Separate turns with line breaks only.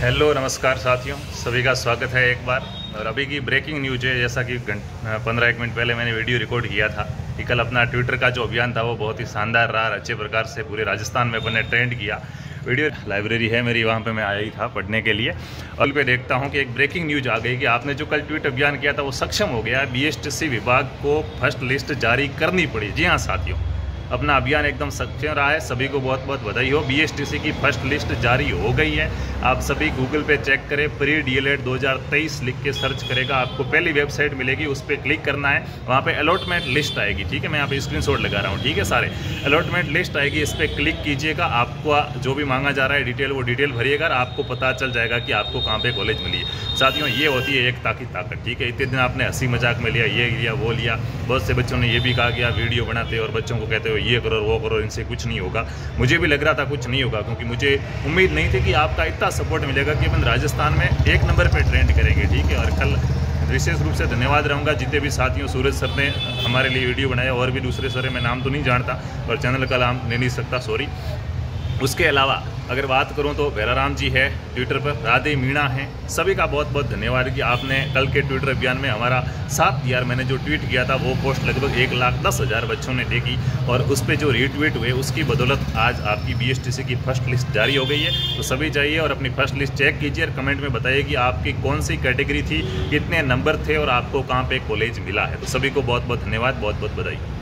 Hello, नमस्कार साथियों। सभी का स्वागत है एक बार। और अभी की ब्रेकिंग न्यूज़ है, जैसा कि पंद्रह एक मिनट पहले मैंने वीडियो रिकॉर्ड किया था कि कल अपना ट्विटर का जो अभियान था, वो बहुत ही शानदार रहा अच्छे प्रकार से पूरे राजस्थान में अपन ने ट्रेंड किया। वीडियो लाइब्रेरी है मेरी, वहाँ पे मैं आया ही था पढ़ने के लिए। कल पे देखता हूँ कि एक ब्रेकिंग न्यूज़ आ गई कि आपने जो कल ट्वीट अभियान किया था, वो सक्षम हो गया बीएसटीसी विभाग को फ़र्स्ट लिस्ट जारी करनी पड़ी। जी हाँ साथियों। अपना अभियान एकदम सक्षम रहा है सभी को बहुत बहुत बधाई हो। बीएसटीसी की फ़र्स्ट लिस्ट जारी हो गई है। आप सभी गूगल पे चेक करें। प्री डी एल लिख के सर्च करेगा। आपको पहली वेबसाइट मिलेगी, उस पर क्लिक करना है। वहाँ पे अलॉटमेंट लिस्ट आएगी, ठीक है? मैं यहाँ पे स्क्रीन लगा रहा हूँ, ठीक है सारे? अलॉटमेंट लिस्ट आएगी, इस पर क्लिक कीजिएगा। आपको, जो भी मांगा जा रहा है डिटेल वो डिटेल भरिएगा आपको पता चल जाएगा कि आपको कहाँ पर कॉलेज मिली है। साथियों, ये होती है एक ताकि ताकत, ठीक है? इतने दिन आपने हँसी मज़ाक में लिया, ये लिया, वो लिया। बहुत से बच्चों ने ये भी कहा आप वीडियो बनाते और बच्चों को कहते हो ये करो, वो करो, इनसे कुछ नहीं होगा। मुझे भी लग रहा था कुछ नहीं होगा, क्योंकि मुझे उम्मीद नहीं थी कि आपका इतना सपोर्ट मिलेगा कि अपन राजस्थान में एक नंबर पर ट्रेंड करेंगे, ठीक है? और कल विशेष रूप से धन्यवाद रहूँगा जितने भी साथियों, सूरज सर ने हमारे लिए वीडियो बनाया, और भी दूसरे सर मैं नाम तो नहीं जानता और चैनल का नाम ले नहीं सकता सॉरी उसके अलावा अगर बात करूँ तो भैराराम जी है ट्विटर पर, राधे मीणा है, सभी का बहुत बहुत धन्यवाद कि आपने कल के ट्विटर अभियान में हमारा साथ दिया मैंने जो ट्वीट किया था, वो पोस्ट लगभग एक लाख दस हज़ार बच्चों ने देखी और उस पर जो रीट्वीट हुए, उसकी बदौलत आज आपकी बीएसटीसी की फ़र्स्ट लिस्ट जारी हो गई है। तो सभी जाइए और अपनी फ़र्स्ट लिस्ट चेक कीजिए और कमेंट में बताइए कि आपकी कौन सी कैटेगरी थी, कितने नंबर थे और आपको कहाँ पर कॉलेज मिला है। तो सभी को बहुत बहुत धन्यवाद बहुत बहुत बधाई।